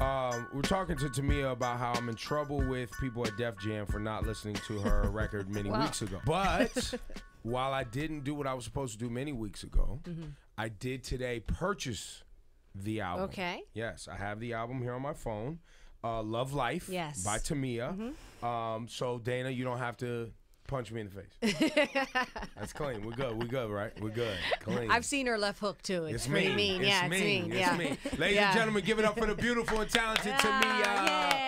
Um, we're talking to Tamia about how I'm in trouble with people at Def Jam for not listening to her record many weeks ago. But while I didn't do what I was supposed to do many weeks ago, I did today purchase the album. Okay. Yes, I have the album here on my phone. Uh, Love Life Yes. by Tamia. Um, so Dana, you don't have to punch me in the face. That's clean. We're good. We're good, right? We're good. Clean. I've seen her left hook too. It's, It's pretty mean. mean. It's yeah, it's mean. mean. It's yeah. mean. Ladies Yeah. and gentlemen, give it up for the beautiful and talented Tamia.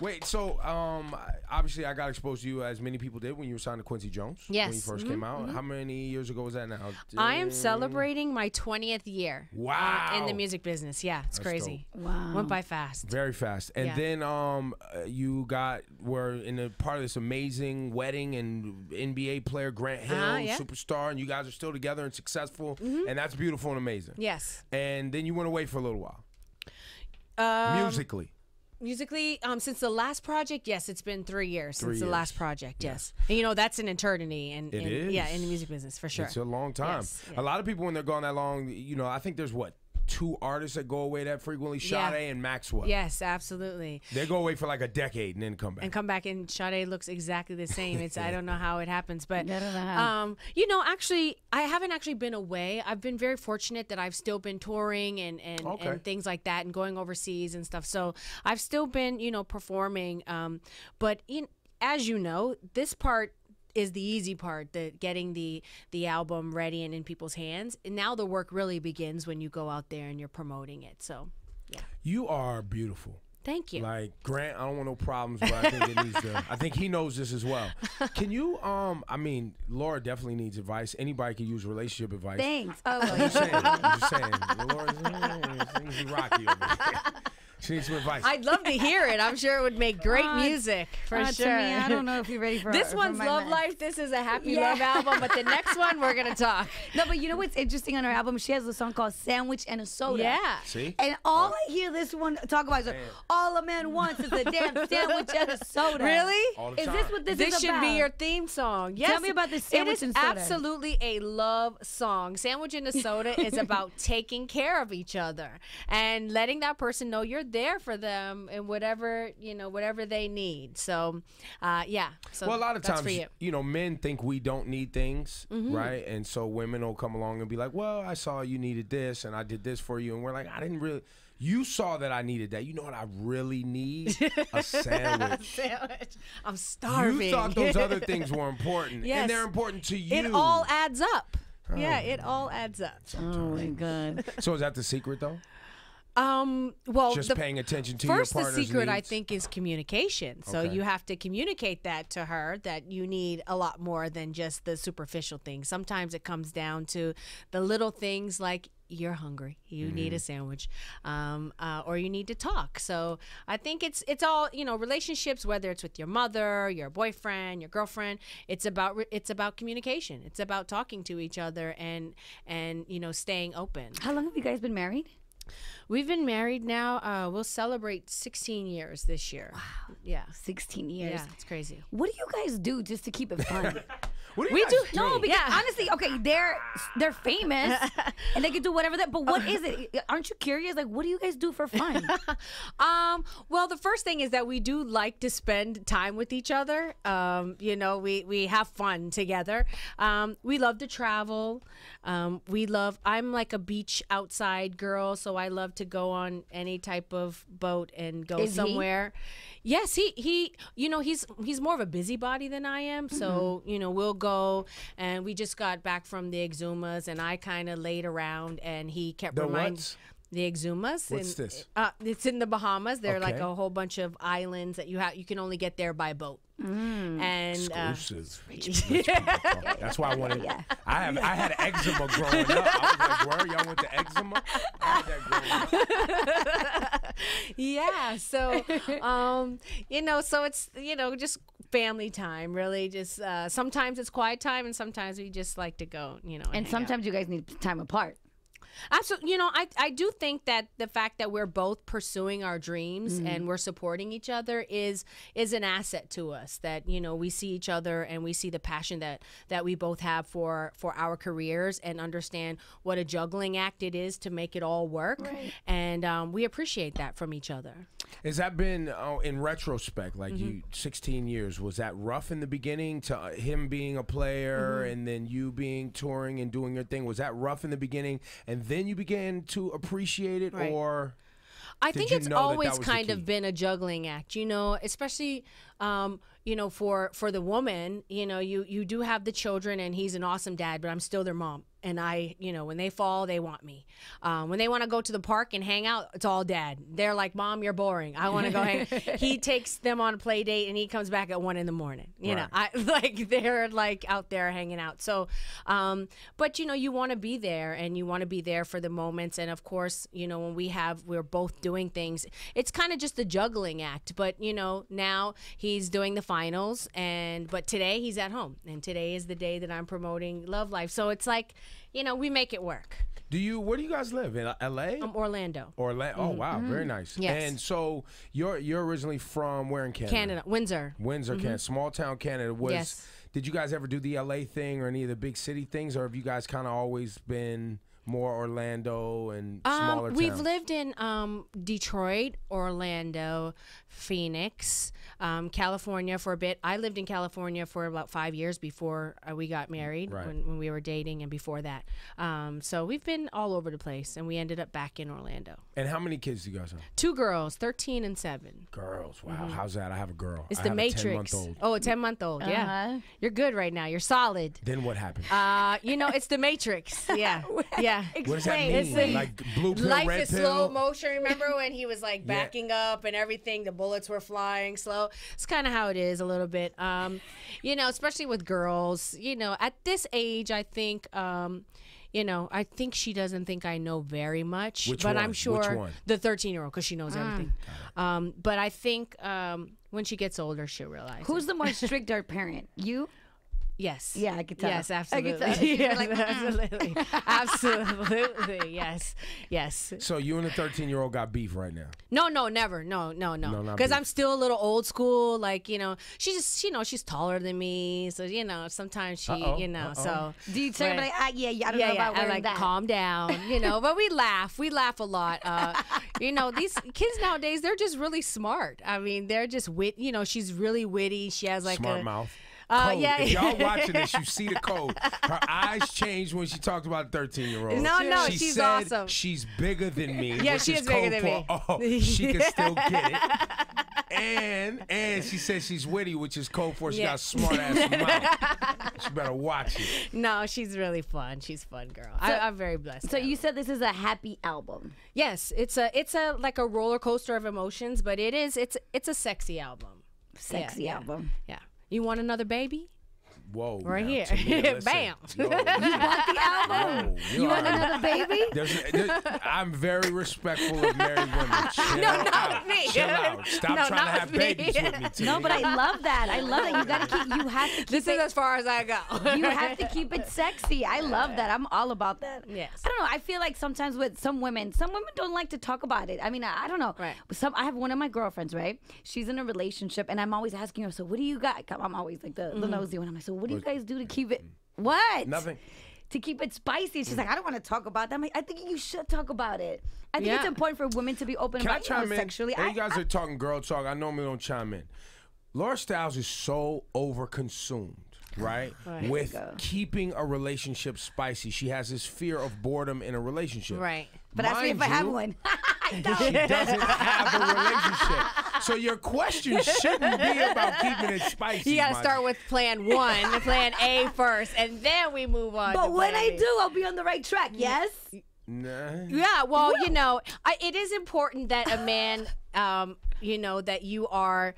Yay. Wait, so um, obviously I got exposed to you as many people did when you were signed to Quincy Jones. When you Yes. first came out. How many years ago was that now? I am celebrating my 20th year. uh, Wow. in the music business. Yeah, it's That's crazy. Wow. Went by fast. Very fast. And Yeah. then um, uh, you got were in a part of this amazing wedding and NBA player Grant Hill, Uh-huh, yeah. superstar, and you guys are still together and successful, and that's beautiful and amazing. Yes. And then you went away for a little while. Um, Musically. Musically, um, since the last project, yes, it's been three years Three since the last project. Yes, and you know that's an eternity, and It in, yeah, in the music business for sure. It's a long time. Yes, yeah. A lot of people when they're gone that long, you know, I think there's what two artists that go away that frequently, Yeah. And Maxwell. Yes, absolutely. They go away for like a decade and then come back. and come back and Sade looks exactly the same. It's I don't know how it happens, but I don't know how. um, you know, actually, I haven't actually been away. I've been very fortunate that I've still been touring and and, Okay. and things like that, and going overseas and stuff. So I've still been, you know, performing. Um, but in, as you know, this part is the easy part the getting the the album ready and in people's hands and now the work really begins when you go out there and you're promoting it so you are beautiful. thank you Like Grant, I don't want no problems, but I think it needs to. I think he knows this as well. Can you? Um, I mean, Laura definitely needs advice. Anybody can use relationship advice. Thanks. I'm Oh, just saying. I'm just saying. Laura's mm, rocky over here. She needs some advice. I'd love to hear it. I'm sure it would make great Uh, music for uh, sure. Me, I don't know if you're ready for This for one's my Love mess. Life. This is a Happy Yeah. Love album, but the next one we're gonna talk. No, but you know what's interesting on her album? She has a song called "Sandwich and a Soda." Yeah. See? And all I hear this one talk about is like, all a man wants is a damn sandwich and a soda. Really? All the Is time. this what this, This is should be your theme song. Yes. Tell me about this sandwich is and soda. absolutely a love song. Sandwich and a soda is about taking care of each other and letting that person know you're there for them and whatever you know, whatever they need. So, uh, yeah. So well, a lot of times, you. you know, men think we don't need things, Mm-hmm. right? And so women will come along and be like, "Well, I saw you needed this, and I did this for you," and we're like, "I didn't really." You saw that I needed that. You know what I really need? A sandwich. Sandwich. I'm starving. You thought those other things were important, Yes. and they're important to you. It all adds up. Yeah, it all adds up. Oh my god. so is that the secret, though? Um, well, Just the, paying attention to first your the partner's secret I think is communication. So Okay. you have to communicate that to her that you need a lot more than just the superficial things. Sometimes it comes down to the little things like you're hungry, you need a Mm-hmm. sandwich, um, uh, or you need to talk. So I think it's it's all you know relationships, whether it's with your mother, your boyfriend, your girlfriend. It's about re- it's about communication. It's about talking to each other and and you know staying open. How long have you guys been married? We've been married now. Uh, we'll celebrate 16 years this year. Wow. Yeah. 16 years. Yeah, it's crazy. What do you guys do just to keep it fun? What do We guys do- no, because Yeah. honestly, okay, they're they're famous and they can do whatever that. But what is it? Aren't you curious? Like, what do you guys do for fun? Um, well, the first thing is that we do like to spend time with each other. Um, you know, we, we have fun together. Um, we love to travel. Um, we love, I'm like a beach outside girl, so I love to go on any type of boat and go Is he? Yes, he, he, you know, he's, he's more of a busybody than I am. So, mm-hmm. you know, we'll go and we just got back from the Exumas and I kind of laid around and he kept The reminding? The Exumas. What's in- this? Uh, it's in the Bahamas. They're like a whole bunch of islands that you have. You can only get there by boat. And uh, Exclusive. That's why I wanted. I have. I had eczema growing up. I was like, "Where y'all went to eczema?" I had that yeah, so um, you know, so it's you know just family time. Really, just uh, sometimes it's quiet time, and sometimes we just like to go. You know, and hang out. sometimes you guys need time apart. Absolutely. You know, I, I do think that the fact that we're both pursuing our dreams Mm-hmm. and we're supporting each other is is an asset to us. That you know we see each other and we see the passion that that we both have for for our careers and understand what a juggling act it is to make it all work. And um, we appreciate that from each other. Has that been uh, in retrospect, like Mm-hmm. you, 16 years? Was that rough in the beginning to uh, him being a player Mm-hmm. and then you being touring and doing your thing? Was that rough in the beginning and then you began to appreciate it, Right. or I think it's know that that always kind of been a juggling act, you know, especially um, you know, for for the woman, you know, you you do have the children and he's an awesome dad, but I'm still their mom. And I, you know, when they fall, they want me. Um, when they want to go to the park and hang out, it's all dad. They're like, "Mom, you're boring. I want to go hang." he takes them on a play date and he comes back at one in the morning. You know, I like they're like out there hanging out. So, um, but you know, you want to be there and you want to be there for the moments. And of course, you know, when we have we're both doing things, it's kind of just a juggling act. But you know, now he's doing the finals, and but today he's at home, and today is the day that I'm promoting Love Life. So it's like, you know, we make it work. do you? Where do you guys live in L.A.? I'm Orlando, Orlando. Oh wow, very nice. Mm-hmm. Yes. And so you're you're originally from where in Canada? Canada, Windsor. Windsor, Canada, small town Canada. Was Yes. did you guys ever do the LA thing or any of the big city things, or have you guys kind of always been more Orlando and smaller Um, we've towns? lived in um, Detroit, Orlando, Phoenix, um, California for a bit. I lived in California for about five years before uh, we got married, Right. when, when we were dating, and before that. Um, so we've been all over the place, and we ended up back in Orlando. And how many kids do you guys have? Two girls, 13 and 7. Girls. Wow. How's that? I have a girl. It's I the have Matrix. A 10 month old. Oh, a 10 month old, yeah. Uh-huh. You're good right now. You're solid. Then what happened? Uh, you know, it's the Matrix. Yeah. yeah. What does that mean? It's like blue pill, Life red is pill. slow motion. Remember when he was like backing up and everything? The bullets were flying slow. It's kind of how it is a little bit. Um, you know, especially with girls. You know, at this age, I think. Um, you know, I think she doesn't think I know very much, Which but one? I'm Which sure one? the 13 year old because she knows everything. Um, but I think um, when she gets older, she'll realize. Who's it. the more strict parent? You? Yes. Yeah, I could tell. Yes, I absolutely. could tell. She's Yes, like, absolutely. absolutely. Yes. Yes. So you and the 13 year old got beef right now. No, no, never. No, no, No, no. Because beef. I'm still a little old school. Like, you know, she just, you know, she's taller than me. So, you know, sometimes she, Uh-oh, you know, uh-oh. so. Do you say Right. like, ah, yeah, yeah, I don't yeah, know yeah. about I wearing like that. calm down, you know. But we laugh. We laugh a lot. Uh, you know, these kids nowadays, they're just really smart. I mean, they're just wit. You know, she's really witty. She has like Smart a mouth. Uh, Code. yeah. If y'all watching this, you see the code. Her eyes changed when she talked about the 13 year old. No, no, she she's said awesome. She's bigger than me. Yeah, which she is is bigger code than for, me. Oh, she can still get it. And and she says she's witty, which is code for she Yeah. got a smart ass mouth. She better watch it. No, she's really fun. She's a fun girl. I, I'm very blessed. So to you said this is a happy album. yes, it's a it's a like a roller coaster of emotions, but it is it's it's a sexy album. Sexy yeah. album. Yeah. You want another baby? Whoa. Right now, here. Bam. Yo, Bought the album. yo, You want another baby? There's, there- I'm very respectful of married women. Chill No, not Stop No, trying to not have me. babies with me. No, but I love that. I love that. You gotta keep. You have to keep This it. is as far as I go. you have to keep it sexy. I love that. I'm all about that. Yes. I don't know. I feel like sometimes with some women, some women don't like to talk about it. I mean, I, I don't know. Right. Some I have one of my girlfriends, right? She's in a relationship, and I'm always asking her, "So what do you got?" I'm always like the, the Mm-hmm. nosy one. I'm like, "So what do you guys do to keep it?" What? Nothing. To keep it spicy. She's mm. like, "I don't want to talk about that." I'm like, "I think you should talk about it." I think it's important for women to be open Can I about you know, sexually. Hey, I- you guys I- are talking girl talk. I normally don't chime in. Laura Stylez is so overconsumed, right? With keeping a relationship spicy. She has this fear of boredom in a relationship. Right. but ask me if Mind I have you, one. She doesn't have a relationship. So your question shouldn't be about keeping it spicy. You got to start with plan one, plan A first, and then we move on. but to when plan I B. do, I'll be on the right track. Yes. Nah. Yeah, well, you know, I, it is important that a man, um, you know, that you are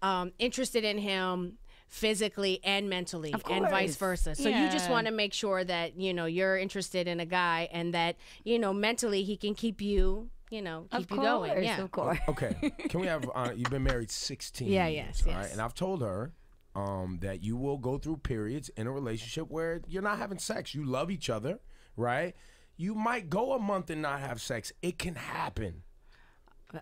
um, interested in him physically and mentally Of and vice versa. So you just want to make sure that, you know, you're interested in a guy and that, you know, mentally he can keep you, you know, keep Of you course. going. Yeah. Of course. Okay. Can we have? Uh, you've been married 16 Yeah, years, yes, all right? yes. And I've told her um, that you will go through periods in a relationship where you're not having sex. You love each other, right? you might go a month and not have sex. It can happen.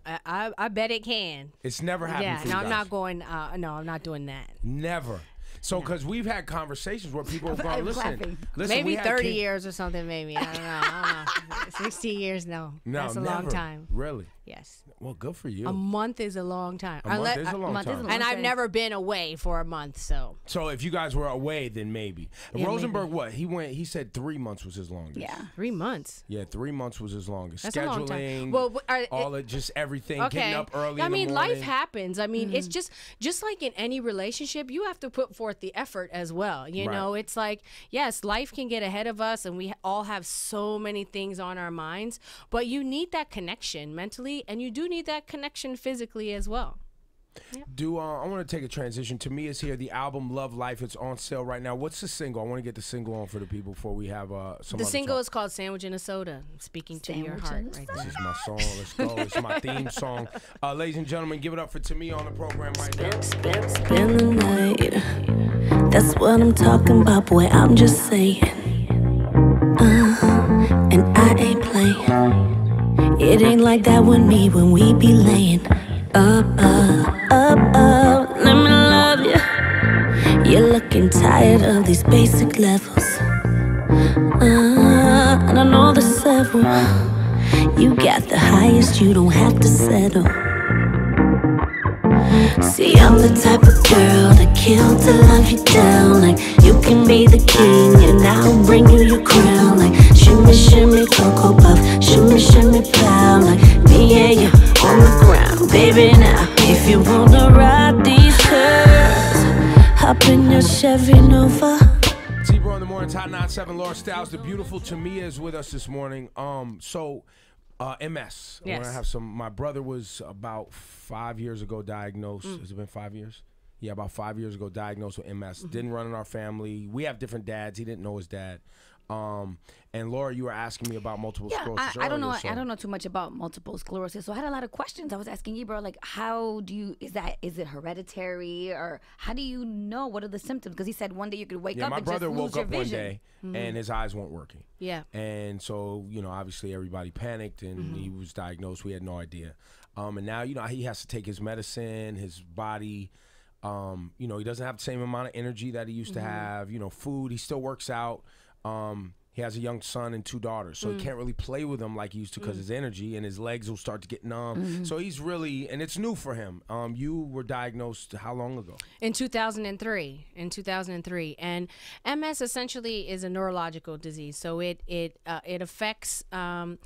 I, I, I bet it can. It's never happened Yeah, for you no, I'm not going. Uh, no, I'm not doing that. Never. So, because we've had conversations where people have gone, I'm listen, listen, Maybe we 30 kids- years or something. Maybe I don't know. I don't know. 60 years, no. No, that's a never. long time. Really? Yes, Well, good for you. a month is a long time. A month is a long month is time. long and I've time. never been away for a month, so So if you guys were away, then maybe. Yeah, Rosenberg, what he went? He said three months was his longest. Yeah. three months. Yeah, three months was his longest. That's a long time. Scheduling, Well, w- are- all of just everything, Okay. getting up early. I in the mean, life morning. happens. I mean, it's mm. just just like in any relationship, you have to put forth the effort as well. You Right. know, it's like yes, life can get ahead of us, and we all have so many things on our minds. But you need that connection mentally, and you do need that connection physically as well. Do uh, I want to take a transition? To me, is here the album "Love Life." It's on sale right now. What's the single? I want to get the single on for the people before we have uh, some. The other single talk. is called "Sandwich in a Soda." Speaking to your heart, right This is my song. Let's go. It's my theme song. Uh, ladies and gentlemen, give it up for Tamia on the program right now. Spend the night. That's what I'm talking about, boy. I'm just saying. Uh, and I ain't playing. It ain't like that with me when we be laying up, up, up, tired of these basic levels. Uh, and I know there's several. You got the highest, you don't have to settle. See, I'm the type of girl that kill to love you down. Like, you can be the king, and I'll bring you your crown. Like, shimmy, shimmy, cocoa puff, shimmy, shimmy, pow. Like, me and you on the ground, baby. Now, if you wanna ride hop in your Chevy Nova. Ebro in the morning, Hot 97, Laura Stylez. The beautiful Tamia is with us this morning. Um, so, uh, MS. I want Yes. to have some. My brother was about five years ago diagnosed. Mm. Has it been five years? Yeah, about five years ago diagnosed with MS. Mm-hmm. Didn't run in our family. We have different dads. He didn't know his dad. Um, and Laura, you were asking me about multiple Yeah, sclerosis. I, I don't know. so- I don't know too much about multiple sclerosis, so I had a lot of questions. I was asking you, bro, like, how do you? Is that is it hereditary, or how do you know what are the symptoms? Because he said one day you could wake Yeah, up my and brother just lose woke your up one vision. day Mm-hmm. and his eyes weren't working. Yeah. And so, you know, obviously everybody panicked and Mm-hmm. he was diagnosed. We had no idea. Um, and now, you know, he has to take his medicine, his body, um, you know, he doesn't have the same amount of energy that he used Mm-hmm. to have, you know, food. He still works out. Um, he has a young son and two daughters, so Mm. he can't really play with them like he used to because his energy and his legs will start to get numb. Mm-hmm. So he's really, and it's new for him. Um, you were diagnosed how long ago? in 2003 in 2003 and ms essentially is a neurological disease so it it uh, it affects um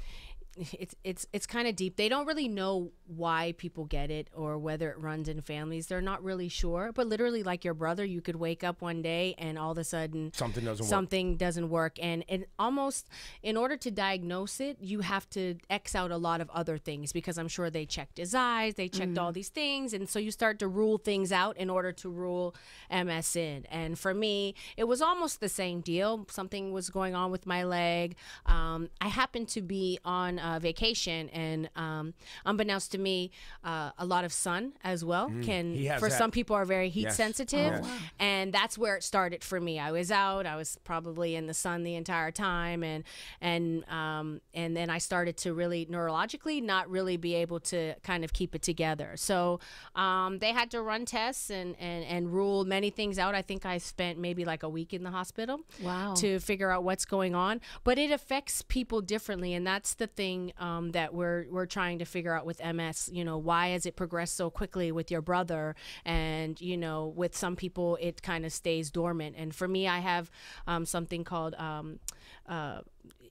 it's it's it's kind of deep. They don't really know why people get it or whether it runs in families. They're not really sure. But literally, like your brother, you could wake up one day and all of a sudden Something doesn't work. something doesn't work. And it almost, in order to diagnose it, you have to X out a lot of other things because I'm sure they checked his eyes, they checked all these things. And so you start to rule things out in order to rule MS in. And for me, it was almost the same deal. Something was going on with my leg. Um, I happened to be on uh, vacation, and um, unbeknownst to me, uh, a lot of sun as well can, Mm. He has for that. some people, are very heat Yes. sensitive. Oh, wow. And that's where it started for me. I was out. I was probably in the sun the entire time, and and um, and then I started to really neurologically not really be able to kind of keep it together. So um, they had to run tests and, and and rule many things out. I think I spent maybe like a week in the hospital. Wow. To figure out what's going on, but it affects people differently, and that's the thing um, that we're we're trying to figure out with MS. You know, why has it progressed so quickly with your brother, and you know, with some people it kind of stays dormant. And for me, I have um, something called. Um, uh,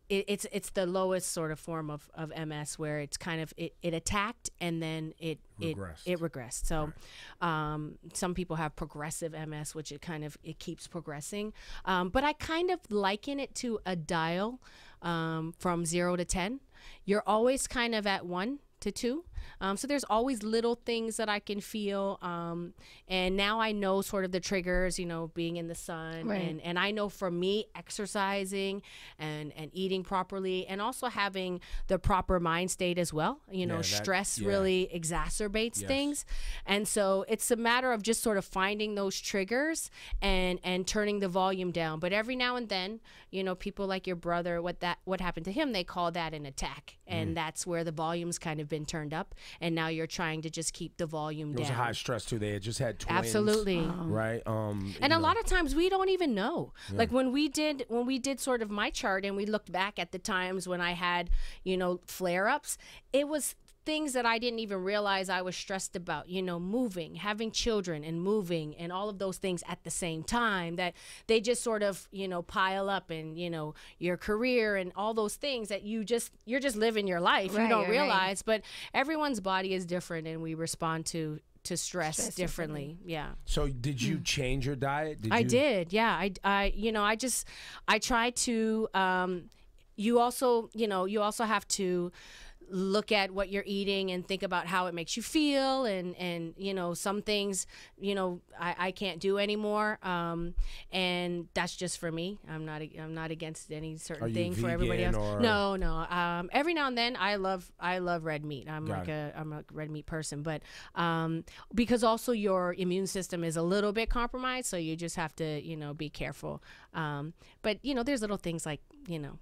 it, it's it's the lowest sort of form of, of MS where it's kind of it, it attacked and then it Regressed. it it regressed. So um, some people have progressive MS, which it kind of it keeps progressing. Um, but I kind of liken it to a dial um, from zero to ten. You're always kind of at one to two. Um, so there's always little things that I can feel. Um, and now I know sort of the triggers, you know, being in the sun. Right. And, and I know for me, exercising and, and eating properly and also having the proper mind state as well. You know, that- stress yeah. really exacerbates Yes. things. And so it's a matter of just sort of finding those triggers and and turning the volume down. But every now and then, you know, people like your brother, what that what happened to him, they call that an attack. And Mm. that's where the volume's kind of been turned up and now you're trying to just keep the volume down. It was down. a high stress too. They had just had twins. Absolutely. Right. Um. And a know. lot of times we don't even know. Like when we did when we did sort of my chart and we looked back at the times when I had, you know, flare ups, it was things that I didn't even realize I was stressed about, you know, moving, having children and moving and all of those things at the same time that they just sort of, you know, pile up and, you know, your career and all those things that you just you're just living your life. you don't right. realize, but everyone's body is different and we respond to to stress, Stress differently. Yeah. So did you change your diet? Did I you? did. Yeah. I, I, you know, I just, I try to, um, you also, you know, you also have to look at what you're eating and think about how it makes you feel and and you know some things you know I, I can't do anymore um and that's just for me. I'm not i'm not against any certain Are thing for everybody else. no no um every now and then i love i love red meat. I'm Got like it. a i'm a red meat person but um because also your immune system is a little bit compromised so you just have to you know be careful um but you know there's little things like you know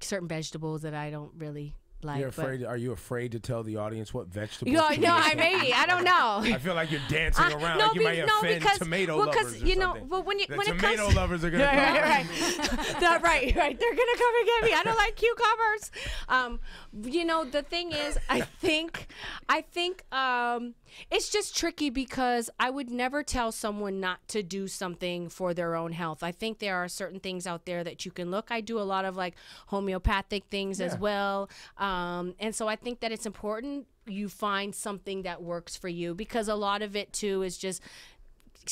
certain vegetables that i don't really like You're but- afraid? Are you afraid to tell the audience what vegetables? no, to no. I maybe I don't know. I feel like you're dancing Uh, around no, like you be- might no, offend because- tomato well, lovers. you know, something. well, when you- the when it tomato comes- lovers are gonna right, come right, right. No, right, right. They're gonna come and get me. I don't like cucumbers. Um, you know, the thing is, I think, I think, um, it's just tricky because I would never tell someone not to do something for their own health. I think there are certain things out there that you can look. I do a lot of like homeopathic things as Yeah. well, um, and so I think that it's important you find something that works for you because a lot of it too is just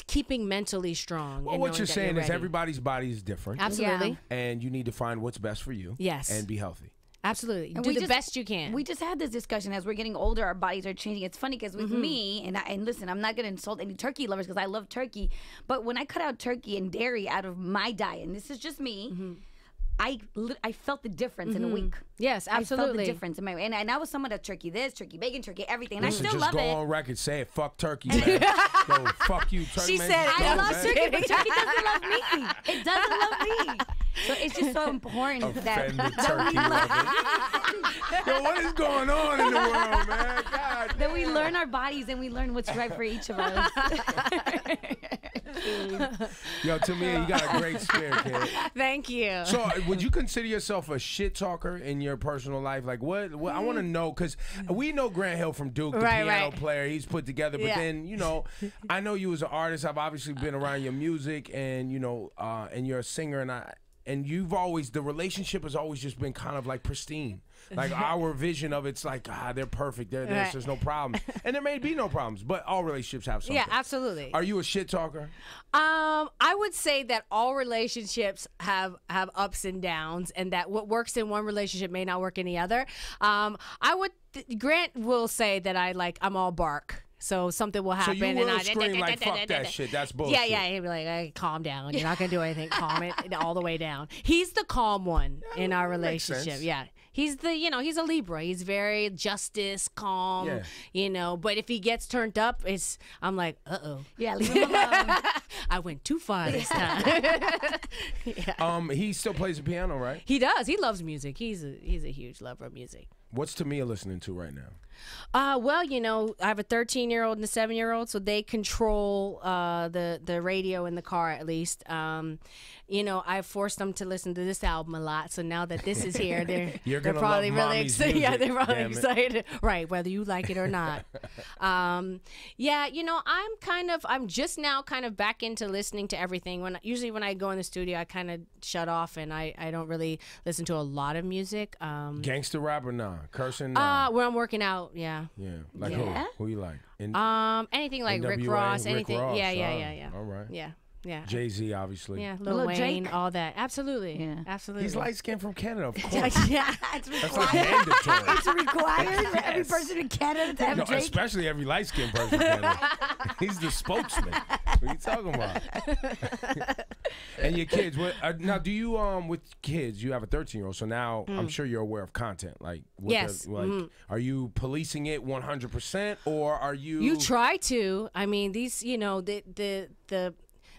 keeping mentally strong. Well, and what you're that saying is everybody's body is different, Absolutely. and you need to find what's best for you. Yes. and be healthy. Absolutely. And Do we the just- best you can. We just had this discussion as we're getting older, our bodies are changing. It's funny because with Mm-hmm. me, and I, and listen, I'm not gonna insult any turkey lovers because I love turkey, but when I cut out turkey and dairy out of my diet, and this is just me, Mm-hmm. I I felt the difference in a mm-hmm. week. yes, I felt the absolutely. difference in my and, and I was someone that turkey this, turkey bacon, turkey everything, and Listen, I still just love go it. on record, say it. Fuck turkey, man. Yo, fuck you, turkey. She man. said I go, love man. turkey, but turkey doesn't love me. It doesn't love me. So it's just so important that Offended turkey lovers. Yo, what is going on in the world, man? God that we learn our bodies and we learn what's right for each of us. Yo, Tamia, you got a great spirit, kid. Thank you. So, uh, would you consider yourself a shit talker in your personal life? Like, what? what I want to know because we know Grant Hill from Duke, the Right, piano right. player. He's put together, but Yeah. then you know, I know you as an artist. I've obviously been around your music, and you know, uh, and you're a singer, and I. And you've always the relationship has always just been kind of like pristine. Like our vision of it's like ah they're perfect they're this Right. there's no problems and there may be no problems but all relationships have something. yeah, absolutely. Are you a shit talker? Um, I would say that all relationships have have ups and downs, and that what works in one relationship may not work in the other. Um, I would Grant will say that I like I'm all bark. So something will happen, so you and will I scream like, "Fuck that shit, that's bullshit." Yeah, yeah. He'd be like, hey, "Calm down. You're not gonna do anything. Calm it all the way down." He's the calm one in our relationship. Yeah, he's the you know he's a Libra. He's very justice, calm. Yeah. You know, but if he gets turned up, it's I'm like, uh oh. yeah, leave him alone. I went too far this time. Um, he still plays the piano, right? he does. He loves music. He's a he's a huge lover of music. What's Tamia listening to right now? Uh, well, you know, I have a 13 year old and a seven year old, so they control uh, the the radio in the car at least. Um, you know, I forced them to listen to this album a lot, so now that this is here, they're You're they're probably really excited. Yeah, they're probably excited, right? Whether you like it or not. um, yeah, you know, I'm kind of I'm just now kind of back into listening to everything. When usually when I go in the studio, I kind of shut off and I I don't really listen to a lot of music. Um, Gangster rap or nah? Cursing? Nah. uh, when I'm working out, yeah. yeah. Like yeah. who? Who you like? In, Um, anything like Rick NWA, Ross, Rick anything. Ross, yeah, yeah, ah, yeah, yeah. all right. Yeah. yeah. Jay Z, obviously. Yeah, Lil Lil Wayne, Drake. all that. Absolutely. Yeah. Absolutely. He's light skinned from Canada, of course. yeah. It's That's like mandatory. It's required for every person in Canada to have No, Drake. especially every light skinned person. in Canada. He's the spokesman. What are you talking about? and your kids. What, uh, now, do you um with kids? You have a thirteen year old, so now I'm sure you're aware of content. Like, what Mm. Yes. like, are you policing it 100 percent, or are you? You try to. I mean, these, you know, the the the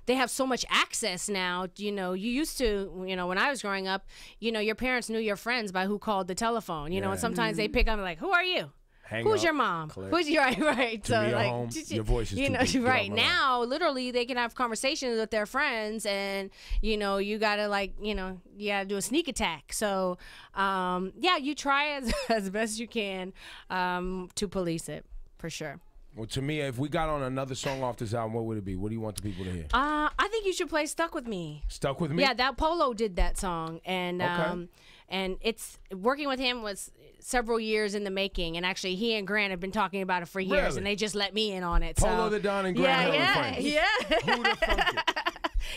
they have so much access now. You know, you used to, you know, when I was growing up, you know, your parents knew your friends by who called the telephone. You know, and Yeah. sometimes they pick up and like, "Who are you?" Hang Who's up, your mom? click. Who's your right? Right. so like, home, your voice is you know, deep. Right my line. now, literally, they can have conversations with their friends, and you know, you gotta like, you know, you gotta do a sneak attack. So, um, yeah, you try as as best you can um, to police it for sure. Well, to me, if we got on another song off this album, what would it be? What do you want the people to hear? Uh, I think you should play "Stuck with Me." Stuck with me. Yeah, that Polow did that song, and Okay. um, and it's working with him was several years in the making. And actually, he and Grant have been talking about it for years, Really? and they just let me in on it. Polow so. the Don and Grant yeah, yeah, yeah, Who the fuck?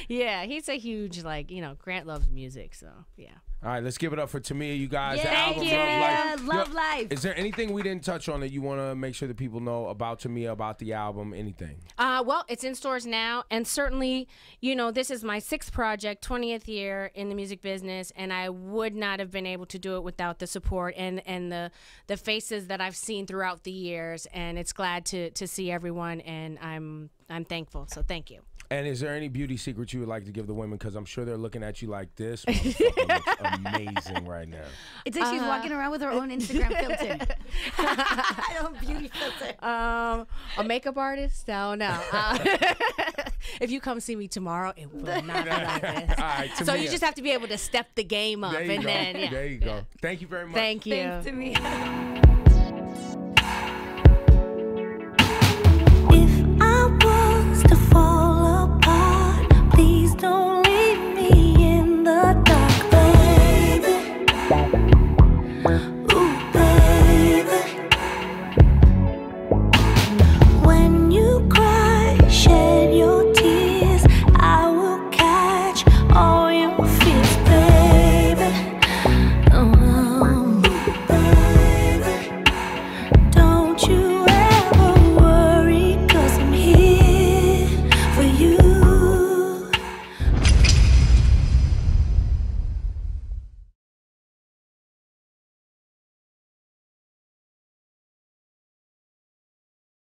yeah. He's a huge like you know Grant loves music, so yeah. All right, let's give it up for Tamia. You guys, the Thank album you. Love Life. Love Yo, Life. Is there anything we didn't touch on that you want to make sure that people know about Tamia, about the album, anything? Uh, well, it's in stores now, and certainly, you know, this is my sixth project, twentieth year in the music business, and I would not have been able to do it without the support and and the the faces that I've seen throughout the years, and it's glad to to see everyone, and I'm I'm thankful. So thank you. And is there any beauty secret you would like to give the women? Because I'm sure they're looking at you like this. motherfucker amazing right now. It's like she's walking around with her own Instagram filter. I don't beauty filter. Um, a makeup artist? No, no. Uh, if you come see me tomorrow, it will not be like this. All right, So you just have to be able to step the game up, There you and go. then yeah. There you go. Thank you very much. Thank you. Thanks to me.